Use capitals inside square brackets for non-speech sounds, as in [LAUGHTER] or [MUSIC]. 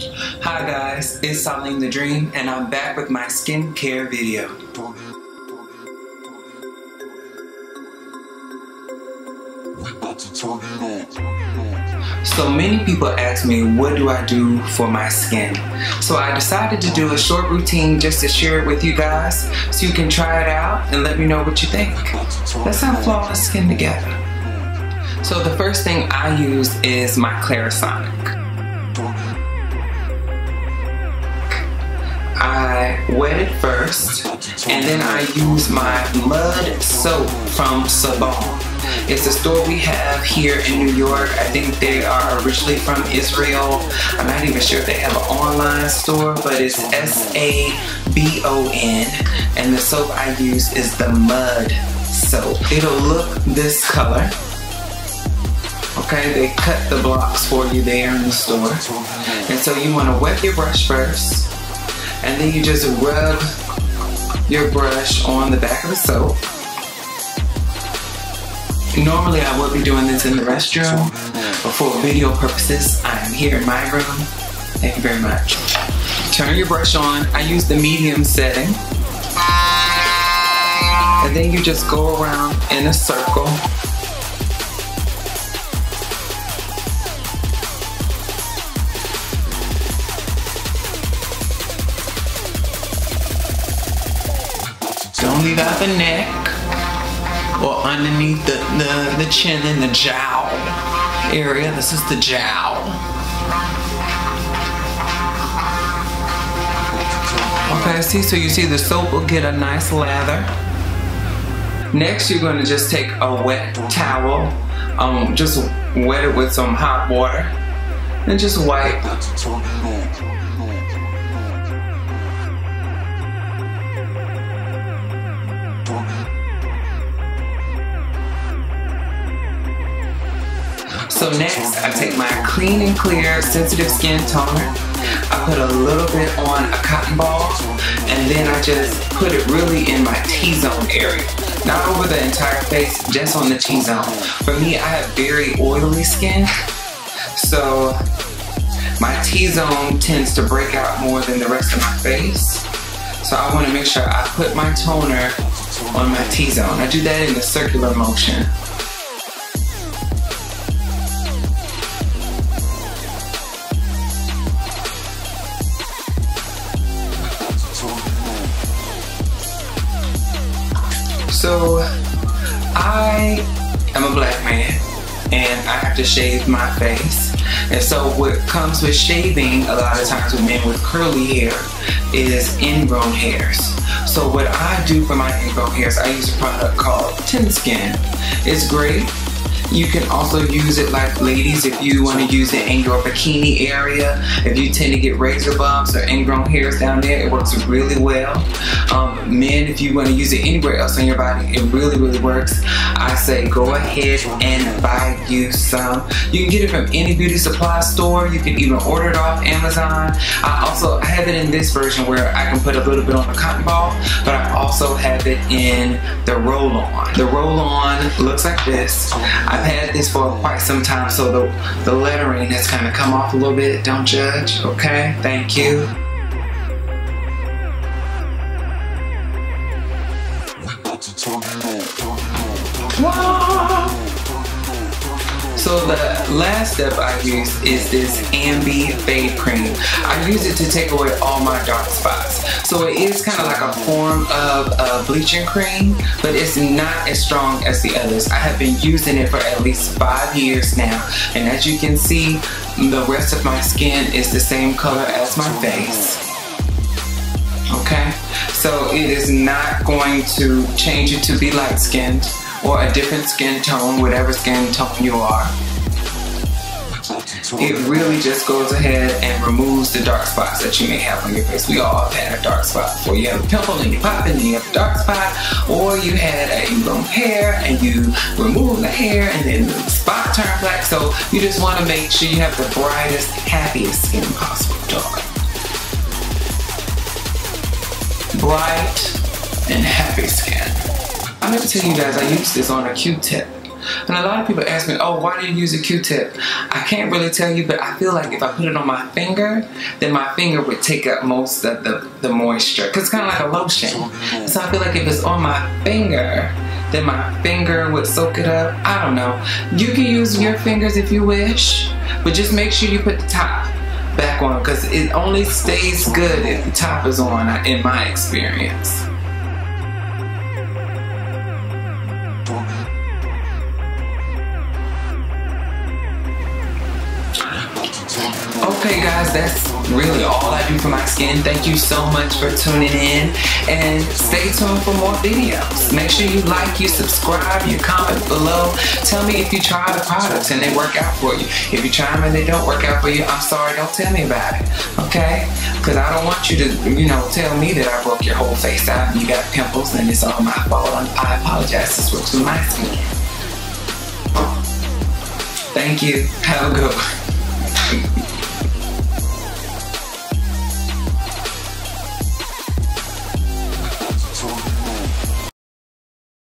Hi guys, it's Saleem the Dream and I'm back with my skincare video. So many people ask me what do I do for my skin. So I decided to do a short routine just to share it with you guys so you can try it out and let me know what you think. Let's have flawless skin together. So the first thing I use is my Clarisonic. I wet it first and then I use my mud soap from Sabon. It's a store we have here in New York. I think they are originally from Israel. I'm not even sure if they have an online store, but it's S-A-B-O-N. And the soap I use is the Mud soap. It'll look this color. Okay, they cut the blocks for you there in the store. And so you want to wet your brush first. And then you just rub your brush on the back of the soap. Normally I would be doing this in the restroom, but for video purposes, I am here in my room. Thank you very much. Turn your brush on. I use the medium setting. And then you just go around in a circle. Don't leave out the neck or underneath the, the, the chin and the jowl area. This is the jowl. Okay, see, so you see the soap will get a nice lather. Next, you're gonna just take a wet towel, um, just wet it with some hot water, and just wipe Next, I take my clean and clear sensitive skin toner. I put a little bit on a cotton ball, and then I just put it really in my T-zone area. Not over the entire face, just on the T-zone. For me, I have very oily skin, so my T-zone tends to break out more than the rest of my face. So I want to make sure I put my toner on my T-zone. I do that in a circular motion. So I am a black man and I have to shave my face. And so what comes with shaving a lot of times with men with curly hair is ingrown hairs. So what I do for my ingrown hairs, I use a product called Tend Skin. It's great. You can also use it like ladies if you want to use it in your bikini area. If you tend to get razor bumps or ingrown hairs down there, it works really well. Um, men, if you want to use it anywhere else on your body, it really, really works. I say go ahead and buy you some. You can get it from any beauty supply store. You can even order it off Amazon. I also have it in this version where I can put a little bit on a cotton ball, but I also have it in the roll-on. The roll-on looks like this. I've had this for quite some time, so the, the lettering has kind of come off a little bit. Don't judge, okay? Thank you. So the last step I use is this Ambi Fade Cream. I use it to take away all my dark spots. So it is kind of like a form of a bleaching cream, but it's not as strong as the others. I have been using it for at least five years now. And as you can see, the rest of my skin is the same color as my face. Okay, so it is not going to change you to be light skinned or a different skin tone, whatever skin tone you are. It really just goes ahead and removes the dark spots that you may have on your face. We all have had a dark spot before. You have a pimple and you pop it and you have a dark spot, or you had a ingrown hair and you remove the hair and then the spot turned black. So you just want to make sure you have the brightest, happiest skin possible, dark. Bright and happy skin. I meant to tell you guys I used this on a Q-tip. And a lot of people ask me, oh, why do you use a Q-tip? I can't really tell you, but I feel like if I put it on my finger, then my finger would take up most of the, the moisture. Because it's kind of like a lotion. So I feel like if it's on my finger, then my finger would soak it up. I don't know. You can use your fingers if you wish, but just make sure you put the top back on because it only stays good if the top is on in my experience. That's really all I do for my skin. Thank you so much for tuning in and stay tuned for more videos. Make sure you like, you subscribe, you comment below. Tell me if you try the products and they work out for you. If you try them and they don't work out for you, I'm sorry, don't tell me about it, okay? Because I don't want you to, you know, tell me that I broke your whole face out and you got pimples and it's all my fault. I apologize, this works with my skin. Thank you. Have a good one. [LAUGHS]